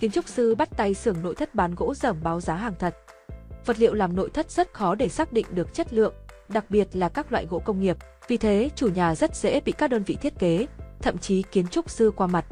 kiến trúc sư bắt tay xưởng nội thất bán gỗ dởm báo giá hàng thật. Vật liệu làm nội thất rất khó để xác định được chất lượng, đặc biệt là các loại gỗ công nghiệp. Vì thế, chủ nhà rất dễ bị các đơn vị thiết kế, thậm chí kiến trúc sư qua mặt.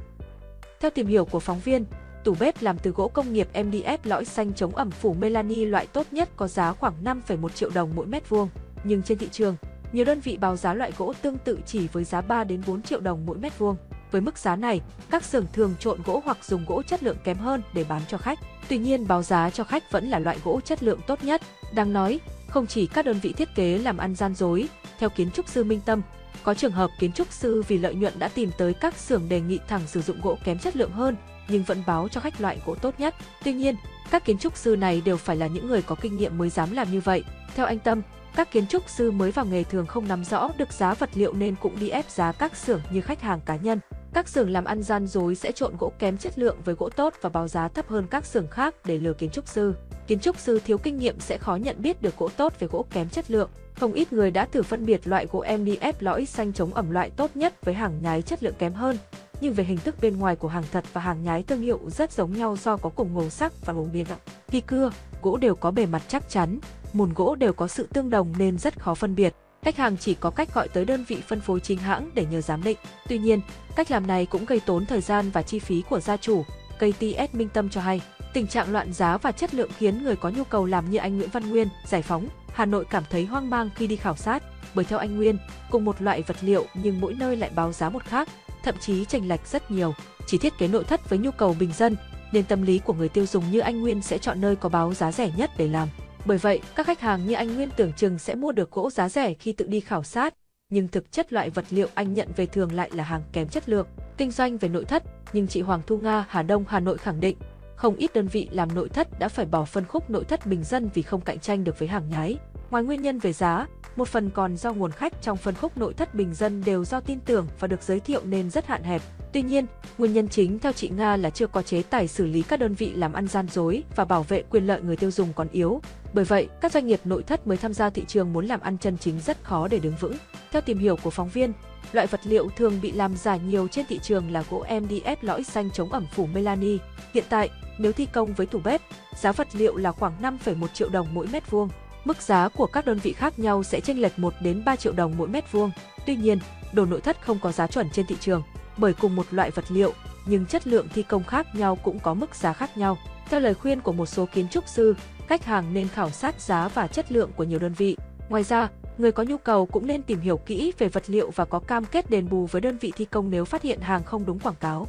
Theo tìm hiểu của phóng viên, tủ bếp làm từ gỗ công nghiệp MDF lõi xanh chống ẩm phủ Melani loại tốt nhất có giá khoảng 5,1 triệu đồng mỗi mét vuông. Nhưng trên thị trường, nhiều đơn vị báo giá loại gỗ tương tự chỉ với giá 3 đến 4 triệu đồng mỗi mét vuông. Với mức giá này, các xưởng thường trộn gỗ hoặc dùng gỗ chất lượng kém hơn để bán cho khách. Tuy nhiên báo giá cho khách vẫn là loại gỗ chất lượng tốt nhất. đang nói, không chỉ các đơn vị thiết kế làm ăn gian dối, theo kiến trúc sư Minh Tâm, có trường hợp kiến trúc sư vì lợi nhuận đã tìm tới các xưởng đề nghị thẳng sử dụng gỗ kém chất lượng hơn, nhưng vẫn báo cho khách loại gỗ tốt nhất. Tuy nhiên, các kiến trúc sư này đều phải là những người có kinh nghiệm mới dám làm như vậy. Theo anh Tâm, các kiến trúc sư mới vào nghề thường không nắm rõ được giá vật liệu nên cũng đi ép giá các xưởng như khách hàng cá nhân. Các xưởng làm ăn gian dối sẽ trộn gỗ kém chất lượng với gỗ tốt và báo giá thấp hơn các xưởng khác để lừa kiến trúc sư. Kiến trúc sư thiếu kinh nghiệm sẽ khó nhận biết được gỗ tốt với gỗ kém chất lượng. Không ít người đã thử phân biệt loại gỗ MDF lõi xanh chống ẩm loại tốt nhất với hàng nhái chất lượng kém hơn. Nhưng về hình thức bên ngoài của hàng thật và hàng nhái thương hiệu rất giống nhau do có cùng màu sắc và màu miếng. Khi cưa, gỗ đều có bề mặt chắc chắn, mùn gỗ đều có sự tương đồng nên rất khó phân biệt. Khách hàng chỉ có cách gọi tới đơn vị phân phối chính hãng để nhờ giám định. Tuy nhiên, cách làm này cũng gây tốn thời gian và chi phí của gia chủ. KTS Minh Tâm cho hay, tình trạng loạn giá và chất lượng khiến người có nhu cầu làm như anh Nguyễn Văn Nguyên, Giải Phóng, Hà Nội cảm thấy hoang mang khi đi khảo sát, bởi theo anh Nguyên, cùng một loại vật liệu nhưng mỗi nơi lại báo giá một khác, thậm chí chênh lệch rất nhiều. Chỉ thiết kế nội thất với nhu cầu bình dân, nên tâm lý của người tiêu dùng như anh Nguyên sẽ chọn nơi có báo giá rẻ nhất để làm. Bởi vậy, các khách hàng như anh Nguyên tưởng chừng sẽ mua được gỗ giá rẻ khi tự đi khảo sát, nhưng thực chất loại vật liệu anh nhận về thường lại là hàng kém chất lượng. Kinh doanh về nội thất, nhưng chị Hoàng Thu Nga, Hà Đông, Hà Nội khẳng định, không ít đơn vị làm nội thất đã phải bỏ phân khúc nội thất bình dân vì không cạnh tranh được với hàng nhái. Ngoài nguyên nhân về giá, một phần còn do nguồn khách trong phân khúc nội thất bình dân đều do tin tưởng và được giới thiệu nên rất hạn hẹp. Tuy nhiên, nguyên nhân chính theo chị Nga là chưa có chế tài xử lý các đơn vị làm ăn gian dối và bảo vệ quyền lợi người tiêu dùng còn yếu. Bởi vậy, các doanh nghiệp nội thất mới tham gia thị trường muốn làm ăn chân chính rất khó để đứng vững. Theo tìm hiểu của phóng viên, loại vật liệu thường bị làm giả nhiều trên thị trường là gỗ MDF lõi xanh chống ẩm phủ Melani. Hiện tại, nếu thi công với tủ bếp, giá vật liệu là khoảng 5,1 triệu đồng mỗi mét vuông. Mức giá của các đơn vị khác nhau sẽ chênh lệch 1 đến 3 triệu đồng mỗi mét vuông. Tuy nhiên, đồ nội thất không có giá chuẩn trên thị trường, bởi cùng một loại vật liệu, nhưng chất lượng thi công khác nhau cũng có mức giá khác nhau. Theo lời khuyên của một số kiến trúc sư, khách hàng nên khảo sát giá và chất lượng của nhiều đơn vị. Ngoài ra, người có nhu cầu cũng nên tìm hiểu kỹ về vật liệu và có cam kết đền bù với đơn vị thi công nếu phát hiện hàng không đúng quảng cáo.